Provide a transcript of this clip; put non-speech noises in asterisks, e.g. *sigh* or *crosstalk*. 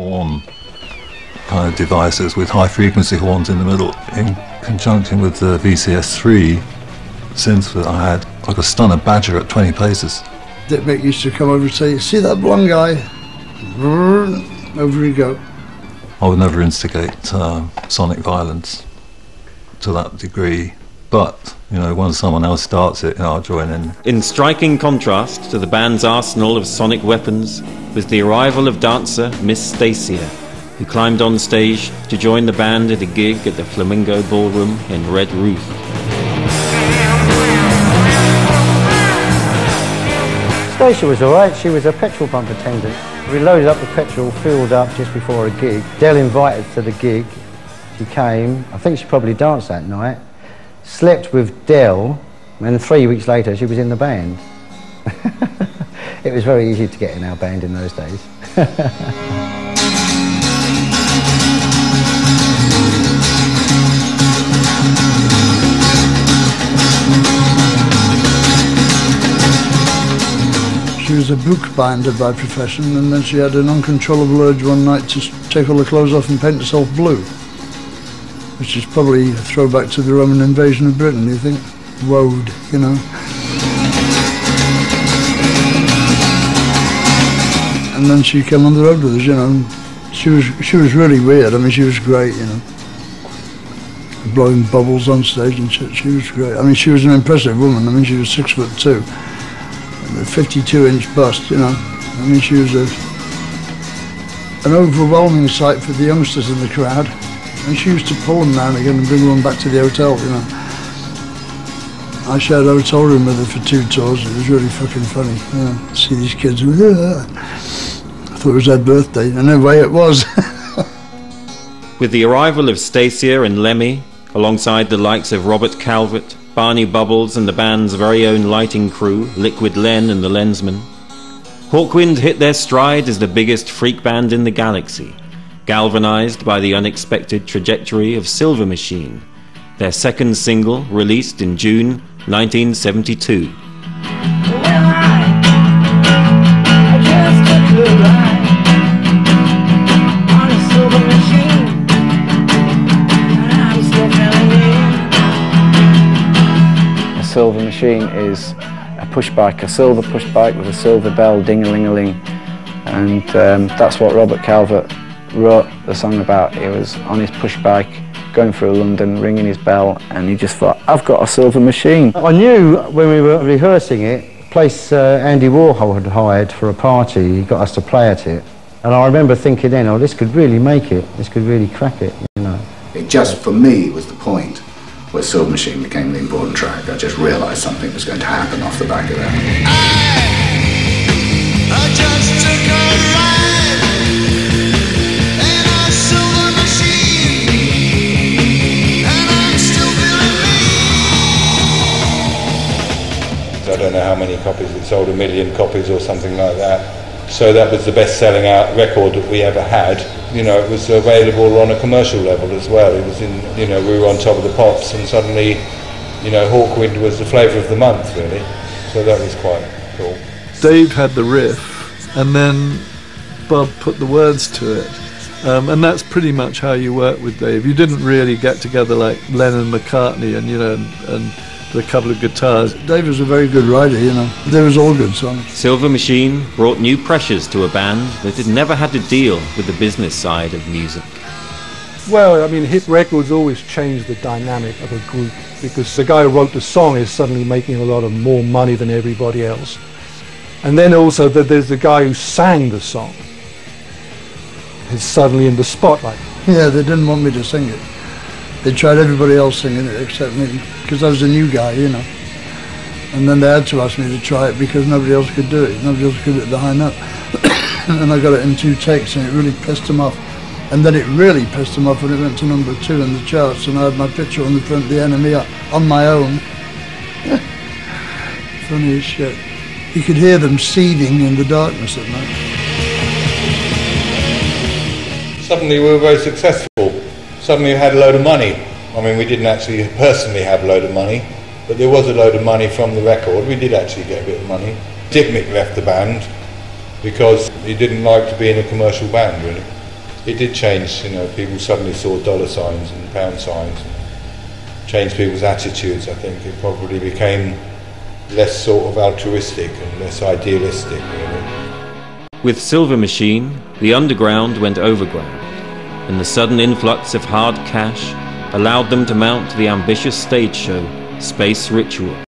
horn kind of devices with high frequency horns in the middle in conjunction with the VCS3 synth that I had. I could stun a badger at 20 paces. Dick Mick used to come over and say, see that blonde guy? Over you go. I would never instigate uh, sonic violence to that degree, but you know, once someone else starts it, you know, I'll join in. In striking contrast to the band's arsenal of sonic weapons was the arrival of dancer Miss Stacia, who climbed on stage to join the band at a gig at the Flamingo Ballroom in Redruth. Stacia was alright, she was a petrol pump attendant. We loaded up the petrol, filled up just before a gig. Del invited to the gig. She came, I think she probably danced that night, slept with Del, and three weeks later she was in the band. *laughs* it was very easy to get in our band in those days. *laughs* She was a bookbinder by profession, and then she had an uncontrollable urge one night to take all the clothes off and paint herself blue. Which is probably a throwback to the Roman invasion of Britain, you think? Woad, you know. And then she came on the road with us, you know. She was she was really weird. I mean, she was great, you know. Blowing bubbles on stage and shit. She was great. I mean, she was an impressive woman. I mean, she was six foot two. A 52 inch bust, you know. I mean, she was a, an overwhelming sight for the youngsters in the crowd. And she used to pull them now and again and bring them back to the hotel, you know. I shared a hotel room with her for two tours. It was really fucking funny, you know, see these kids. *laughs* I thought it was their birthday, and anyway, it was. *laughs* With the arrival of Stacia and Lemmy, alongside the likes of Robert Calvert, Barney Bubbles and the band's very own lighting crew, Liquid Len and the Lensmen. Hawkwind hit their stride as the biggest freak band in the galaxy, galvanized by the unexpected trajectory of Silver Machine, their second single released in June 1972. A silver machine is a push bike, a silver push bike with a silver bell, ding-a-ling-a-ling. And um, that's what Robert Calvert wrote the song about. He was on his push bike going through London, ringing his bell, and he just thought, I've got a silver machine. I knew when we were rehearsing it, a place uh, Andy Warhol had hired for a party, he got us to play at it. And I remember thinking then, oh, this could really make it, this could really crack it, you know. It just, for me, was the point where Silver Machine became the important track. I just realised something was going to happen off the back of that. I don't know how many copies it sold, a million copies or something like that. So that was the best selling out record that we ever had. You know, it was available on a commercial level as well. It was in, you know, we were on top of the pops and suddenly, you know, Hawkwind was the flavour of the month really. So that was quite cool. Dave had the riff, and then Bob put the words to it. Um, and that's pretty much how you work with Dave. You didn't really get together like Lennon McCartney and, you know, and, and a couple of guitars. Dave was a very good writer, you know. They was all good songs. Silver Machine brought new pressures to a band that had never had to deal with the business side of music. Well, I mean, hit records always change the dynamic of a group because the guy who wrote the song is suddenly making a lot of more money than everybody else. And then also that there's the guy who sang the song is suddenly in the spotlight. Yeah, they didn't want me to sing it. They tried everybody else singing it except me because I was a new guy, you know. And then they had to ask me to try it because nobody else could do it. Nobody else could hit the high note. *coughs* and I got it in two takes and it really pissed them off. And then it really pissed them off when it went to number two in the charts and I had my picture on the front of the NME uh, on my own. *laughs* Funny as shit. You could hear them seething in the darkness at night. Suddenly we were very successful. Suddenly had a load of money. I mean, we didn't actually personally have a load of money, but there was a load of money from the record. We did actually get a bit of money. Dick Mick left the band because he didn't like to be in a commercial band, really. it did change. You know, people suddenly saw dollar signs and pound signs, and changed people's attitudes. I think it probably became less sort of altruistic and less idealistic. Really. With Silver Machine, the underground went overground, and the sudden influx of hard cash allowed them to mount the ambitious stage show Space Ritual.